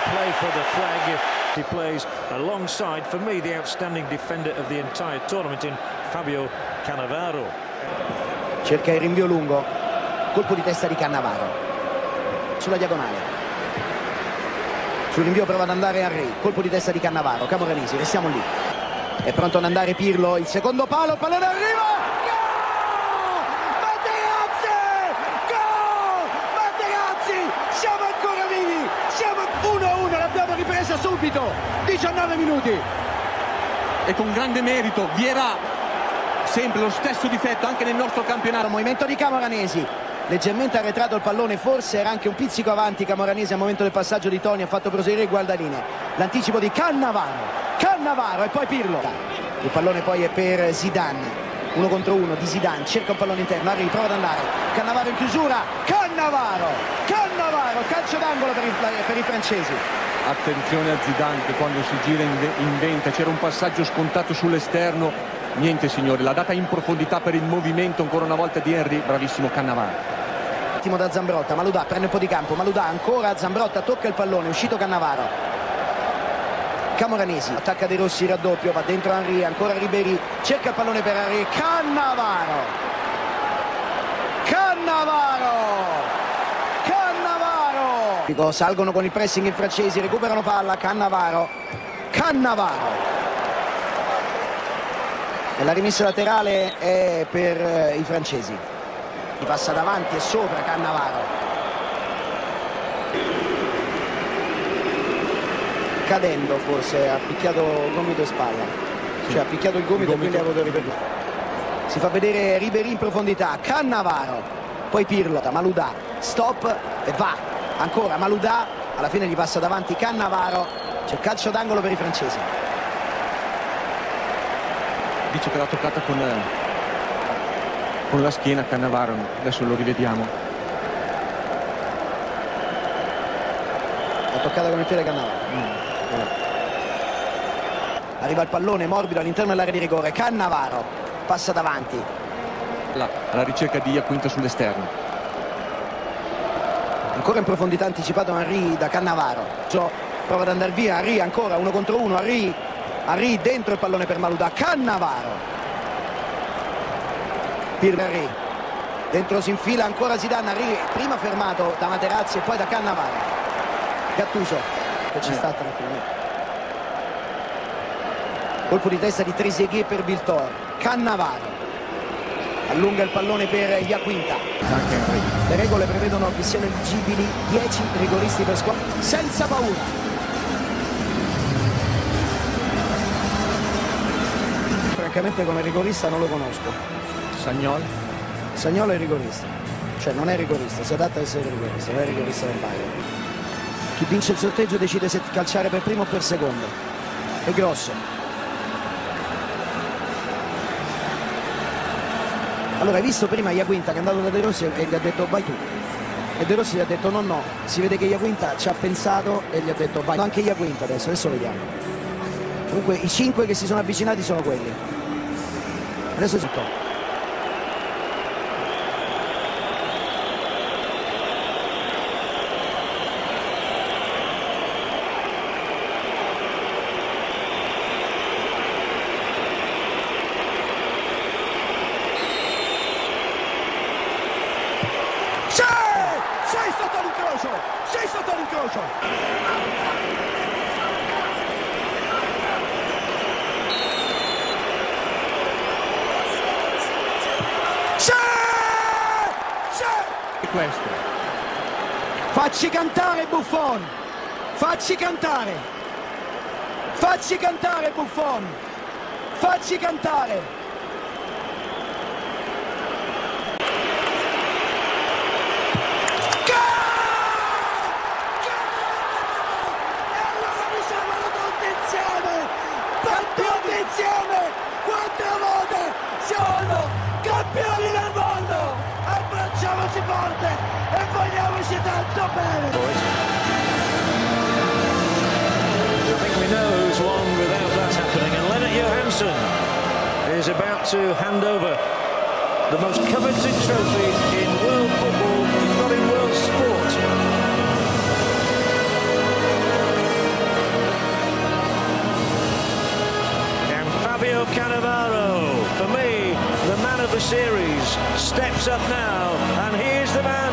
play for the flag. He plays alongside, for me, the outstanding defender of the entire tournament in Fabio Cannavaro. Cerca il rinvio lungo, colpo di testa di Cannavaro. Sulla diagonale. Sul rinvio prova ad andare Henry, colpo di testa di Cannavaro, Camoranesi, restiamo lì. È pronto ad andare Pirlo, il secondo palo, pallone arriva! Subito! 19 minuti! E con grande merito, Viera sempre lo stesso difetto anche nel nostro campionato. Movimento di Camoranesi, leggermente arretrato il pallone, forse era anche un pizzico avanti Camoranesi al momento del passaggio di Toni, ha fatto proseguire il guardaline. L'anticipo di Cannavaro, Cannavaro e poi Pirlo. Il pallone poi è per Zidane. Uno contro uno di Zidane, cerca un pallone interno, Arri, prova ad andare. Cannavaro in chiusura, Cannavaro, Cannavaro, calcio d'angolo per, per, i francesi. Attenzione a Zidane che quando si gira inventa, c'era un passaggio scontato sull'esterno, niente signori, la data in profondità per il movimento ancora una volta di Henry, bravissimo Cannavaro attimo da Zambrotta, Maludà prende un po' di campo, Maludà ancora Zambrotta, tocca il pallone, uscito Cannavaro. Camoranesi, attacca De Rossi, raddoppio, va dentro Henry, ancora Riberi, cerca il pallone per Henry, Cannavaro! Cannavaro! Salgono con il pressing i francesi, recuperano palla, Cannavaro, Cannavaro! E la rimessa laterale è per eh, i francesi. Passa davanti e sopra Cannavaro. cadendo forse, ha picchiato gomito e spalla. Sì. Cioè ha picchiato il gomito, il gomito. e quindi ha avuto ripetuto. Si fa vedere Ribéry in profondità, Cannavaro, poi Pirlo, Maludà, stop e va. Ancora Maludà, alla fine gli passa davanti Cannavaro, c'è calcio d'angolo per i francesi. Dice che l'ha toccata con, con la schiena Cannavaro, adesso lo rivediamo. Ha toccata con il piede Cannavaro. Mm. Arriva il pallone morbido all'interno dell'area di rigore. Cannavaro passa davanti. La, alla ricerca di Iaquinta sull'esterno. Ancora in profondità anticipato Henry da Cannavaro. Gio prova ad andare via. Henry ancora uno contro uno. Henry, Henry dentro il pallone per Maluda. Cannavaro. Henry. Dentro si infila ancora Zidane. Henry prima fermato da Materazzi e poi da Cannavaro. Gattuso che ci sta tranquillamente. Colpo di testa di Trezeguet per Viltor. Cannavaro. Allunga il pallone per Iaquinta. Le regole prevedono che siano eligibili 10 rigoristi per squadra senza paura. Francamente come rigorista non lo conosco. Sagnol? Sagnolo è rigorista. Cioè non è rigorista, si adatta a essere rigorista, non è rigorista del Bayern. Chi vince il sorteggio decide se calciare per primo o per secondo. È grosso. Allora hai visto prima Iaquinta che è andato da De Rossi e gli ha detto vai tu. E De Rossi gli ha detto no no, si vede che Iaquinta ci ha pensato e gli ha detto vai. No, anche Iaquinta adesso, adesso vediamo. Comunque i cinque che si sono avvicinati sono quelli. Adesso si tocca. Questo. Facci cantare Buffon! Facci cantare! Facci cantare Buffon! Facci cantare! Siamo campioni del mondo! Abbracciamoci forte e vogliamoci tanto bene! We know who's won without that happening and Leonard Johansson is about to hand over the most coveted trophy in world football, steps up now, and here's the man.